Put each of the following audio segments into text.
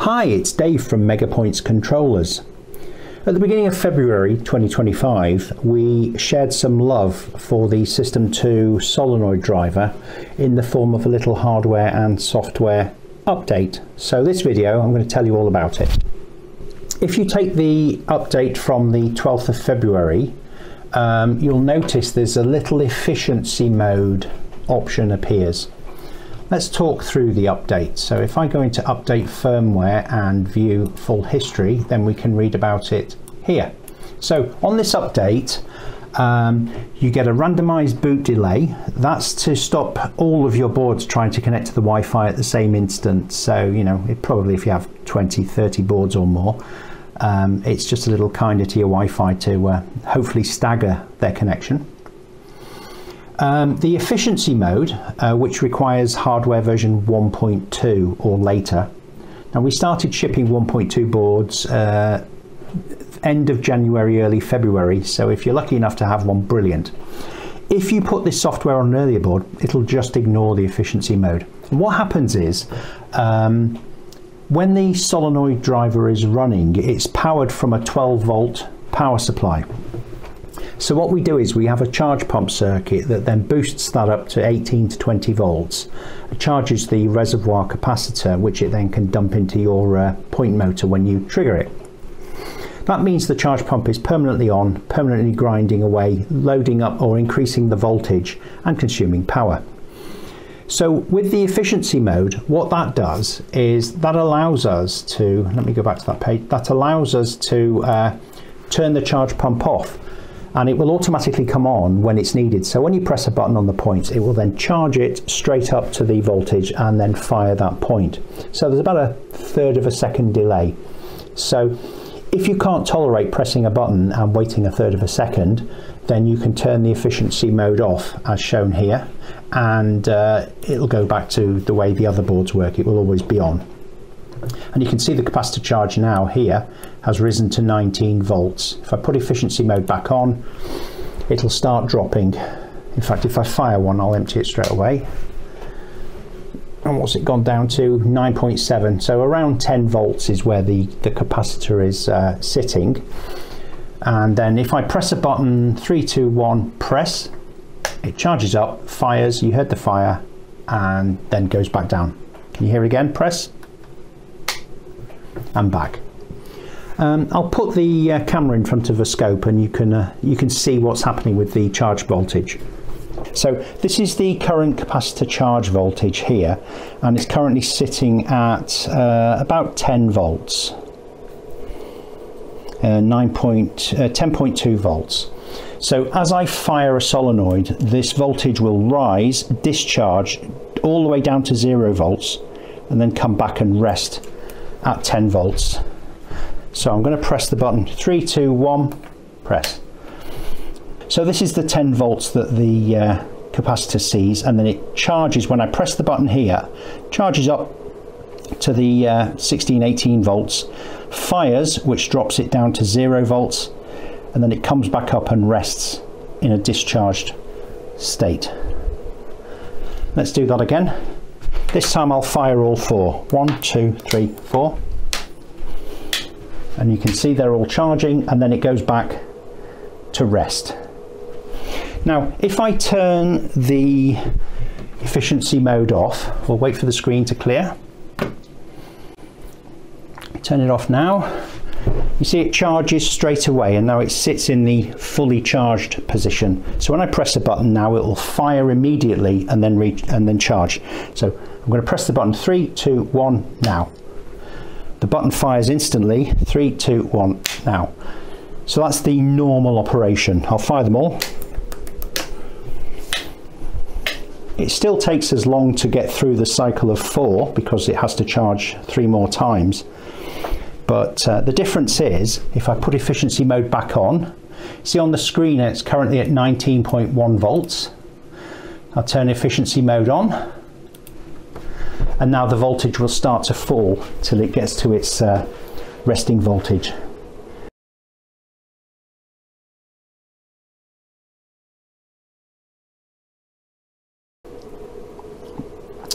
Hi, it's Dave from Megapoints Controllers. At the beginning of February 2025, we shared some love for the System 2 solenoid driver in the form of a little hardware and software update. So this video, I'm going to tell you all about it. If you take the update from the 12th of February, um, you'll notice there's a little efficiency mode option appears. Let's talk through the update. So if I go into update firmware and view full history, then we can read about it here. So on this update, um, you get a randomized boot delay. That's to stop all of your boards trying to connect to the Wi-Fi at the same instant. So, you know, it probably if you have 20, 30 boards or more, um, it's just a little kinder to your Wi-Fi to uh, hopefully stagger their connection. Um, the efficiency mode, uh, which requires hardware version 1.2 or later. Now we started shipping 1.2 boards uh, end of January, early February, so if you're lucky enough to have one, brilliant. If you put this software on an earlier board, it'll just ignore the efficiency mode. And what happens is, um, when the solenoid driver is running, it's powered from a 12 volt power supply. So what we do is we have a charge pump circuit that then boosts that up to 18 to 20 volts, charges the reservoir capacitor, which it then can dump into your uh, point motor when you trigger it. That means the charge pump is permanently on, permanently grinding away, loading up or increasing the voltage and consuming power. So with the efficiency mode, what that does is that allows us to, let me go back to that page, that allows us to uh, turn the charge pump off and it will automatically come on when it's needed. So when you press a button on the point, it will then charge it straight up to the voltage and then fire that point. So there's about a third of a second delay. So if you can't tolerate pressing a button and waiting a third of a second, then you can turn the efficiency mode off as shown here and uh, it'll go back to the way the other boards work. It will always be on. And you can see the capacitor charge now here has risen to 19 volts. If I put efficiency mode back on, it'll start dropping. In fact, if I fire one, I'll empty it straight away. And what's it gone down to? 9.7. So around 10 volts is where the, the capacitor is uh, sitting. And then if I press a button, three, two, one, press, it charges up, fires, you heard the fire, and then goes back down. Can you hear again? Press, and back. Um, I'll put the uh, camera in front of a scope and you can, uh, you can see what's happening with the charge voltage. So this is the current capacitor charge voltage here and it's currently sitting at uh, about 10 volts. Uh, uh, 10.2 volts. So as I fire a solenoid, this voltage will rise, discharge all the way down to zero volts, and then come back and rest at 10 volts. So I'm going to press the button, three, two, one, press. So this is the 10 volts that the uh, capacitor sees and then it charges when I press the button here, charges up to the uh, 16, 18 volts, fires which drops it down to zero volts and then it comes back up and rests in a discharged state. Let's do that again. This time I'll fire all four. One, two, three, four. And you can see they're all charging and then it goes back to rest. Now, if I turn the efficiency mode off, we'll wait for the screen to clear. Turn it off now. You see it charges straight away and now it sits in the fully charged position. So when I press a button now it will fire immediately and then and then charge. So I'm going to press the button three, two, one, now. The button fires instantly, three, two, one, now. So that's the normal operation. I'll fire them all. It still takes as long to get through the cycle of four because it has to charge three more times. But uh, the difference is, if I put efficiency mode back on, see on the screen it's currently at 19.1 volts. I'll turn efficiency mode on, and now the voltage will start to fall till it gets to its uh, resting voltage.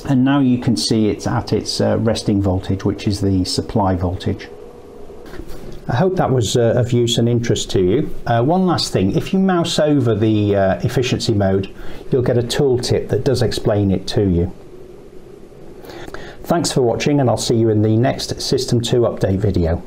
and now you can see it's at its uh, resting voltage which is the supply voltage. I hope that was uh, of use and interest to you. Uh, one last thing, if you mouse over the uh, efficiency mode you'll get a tooltip that does explain it to you. Thanks for watching and I'll see you in the next System 2 update video.